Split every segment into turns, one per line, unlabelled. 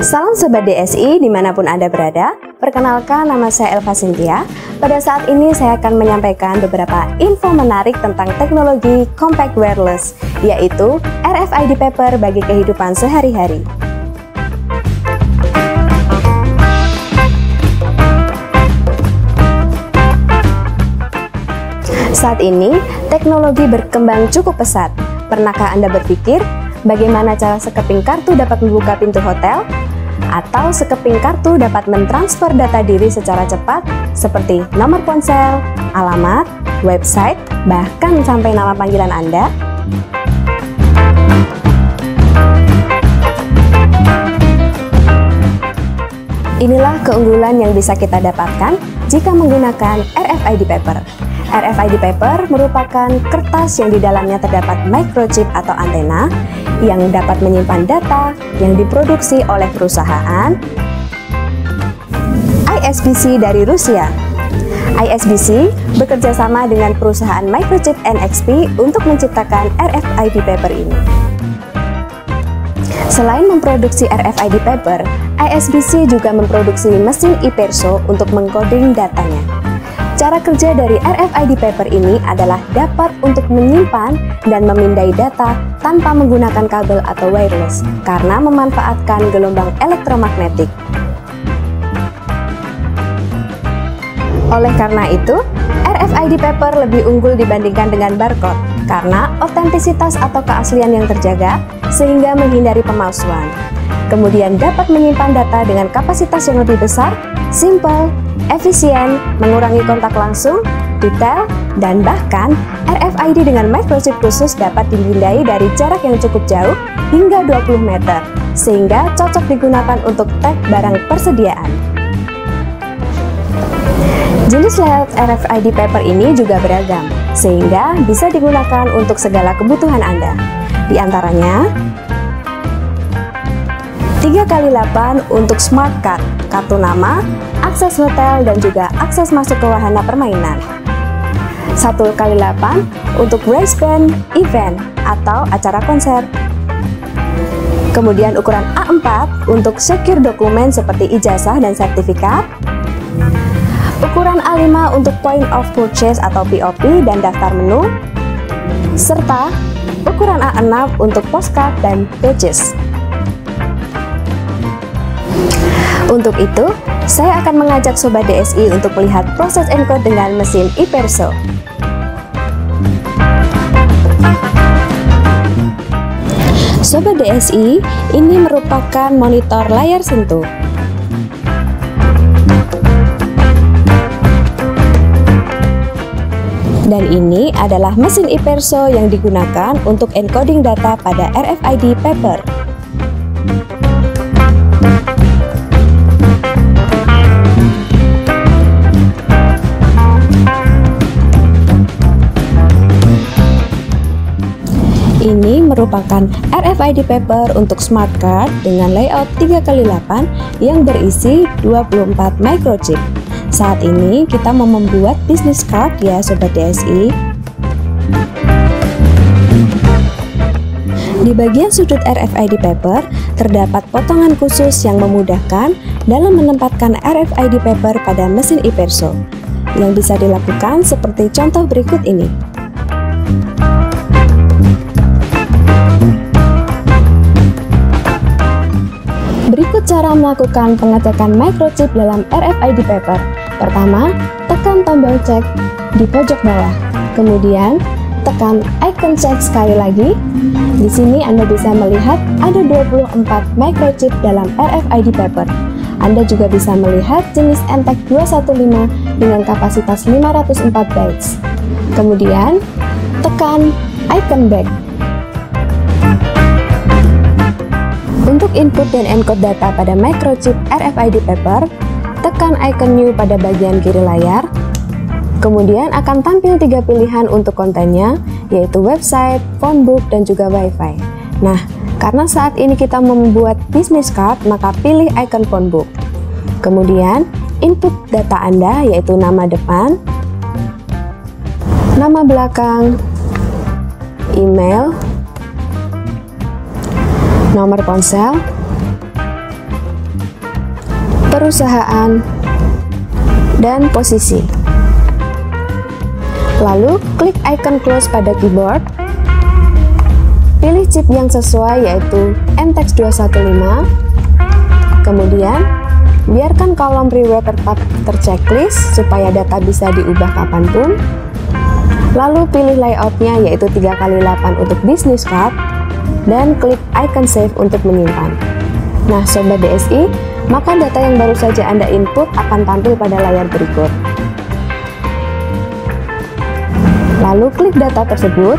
Salam Sobat DSI di mana pun Anda berada, perkenalkan nama saya Elva Cynthia. Pada saat ini saya akan menyampaikan beberapa info menarik tentang teknologi compact wireless, yaitu RFID paper bagi kehidupan sehari-hari. Saat ini, teknologi berkembang cukup pesat. Pernahkah Anda berpikir bagaimana cara sekeping kartu dapat membuka pintu hotel? Atau sekeping kartu dapat mentransfer data diri secara cepat seperti nomor ponsel, alamat, website, bahkan sampai nama panggilan Anda? Inilah keunggulan yang bisa kita dapatkan jika menggunakan RFID paper. RFID paper merupakan kertas yang di dalamnya terdapat microchip atau antena yang dapat menyimpan data yang diproduksi oleh perusahaan ISBC dari Rusia. ISBC bekerja sama dengan perusahaan microchip NXP untuk menciptakan RFID paper ini. Selain memproduksi RFID paper, ISBC juga memproduksi mesin e-perso untuk mengcoding datanya. Cara kerja dari RFID paper ini adalah dapat untuk menyimpan dan memindai data tanpa menggunakan kabel atau wireless karena memanfaatkan gelombang elektromagnetik. Oleh karena itu, RFID paper lebih unggul dibandingkan dengan barcode karena otentisitas atau keaslian yang terjaga sehingga menghindari pemalsuan. Kemudian dapat menyimpan data dengan kapasitas yang lebih besar, simple, efisien, mengurangi kontak langsung, detail, dan bahkan RFID dengan microchip khusus dapat dihindari dari jarak yang cukup jauh hingga 20 meter, sehingga cocok digunakan untuk tag barang persediaan. Jenis layout RFID paper ini juga beragam, sehingga bisa digunakan untuk segala kebutuhan Anda. Di antaranya, 3 kali 8 untuk smart card, kartu nama, akses hotel, dan juga akses masuk ke wahana permainan. 1 kali 8 untuk race band, event, atau acara konser. Kemudian ukuran A4 untuk secure dokumen seperti ijazah dan sertifikat. Ukuran A5 untuk point of purchase atau POP dan daftar menu. Serta ukuran A6 untuk postcard dan pages. Untuk itu, saya akan mengajak Sobat DSI untuk melihat proses encode dengan mesin iPerso. Sobat DSI, ini merupakan monitor layar sentuh. Dan ini adalah mesin iPerso yang digunakan untuk encoding data pada RFID paper. Ini merupakan RFID paper untuk smart card dengan layout 3x8 yang berisi 24 microchip. Saat ini kita mau membuat bisnis card ya Sobat DSI. Di bagian sudut RFID paper terdapat potongan khusus yang memudahkan dalam menempatkan RFID paper pada mesin iPerso yang bisa dilakukan seperti contoh berikut ini. Cara melakukan pengecekan microchip dalam RFID paper. Pertama, tekan tombol cek di pojok bawah. Kemudian, tekan icon cek sekali lagi. Di sini Anda bisa melihat ada 24 microchip dalam RFID paper. Anda juga bisa melihat jenis NTEC 215 dengan kapasitas 504 bytes. Kemudian, tekan icon back. Untuk input dan encode data pada microchip RFID paper, tekan icon new pada bagian kiri layar. Kemudian akan tampil tiga pilihan untuk kontennya, yaitu website, phonebook, dan juga wifi. Nah, karena saat ini kita membuat business card, maka pilih icon phonebook. Kemudian, input data Anda, yaitu nama depan, nama belakang, email, nomor ponsel, perusahaan, dan posisi. Lalu, klik icon close pada keyboard. Pilih chip yang sesuai yaitu MTX 215. Kemudian, biarkan kolom reward tetap terchecklist supaya data bisa diubah kapan pun. Lalu pilih layoutnya yaitu 3x8 untuk business card dan klik icon save untuk menyimpan. Nah, Sobat DSI, maka data yang baru saja Anda input akan tampil pada layar berikut. Lalu klik data tersebut,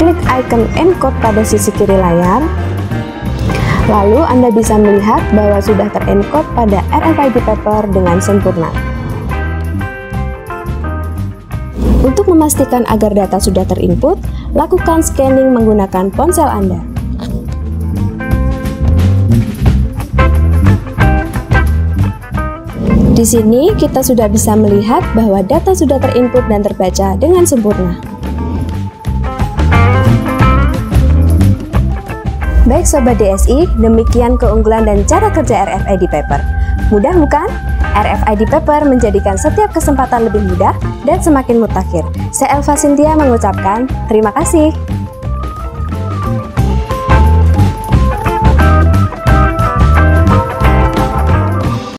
klik icon encode pada sisi kiri layar, lalu Anda bisa melihat bahwa sudah terencode pada RFID paper dengan sempurna. Untuk memastikan agar data sudah terinput, lakukan scanning menggunakan ponsel Anda. Di sini kita sudah bisa melihat bahwa data sudah terinput dan terbaca dengan sempurna. Baik Sobat DSI, demikian keunggulan dan cara kerja RFID Paper. Mudah bukan? RFID Paper menjadikan setiap kesempatan lebih mudah dan semakin mutakhir. Saya Elva Cynthia mengucapkan terima kasih.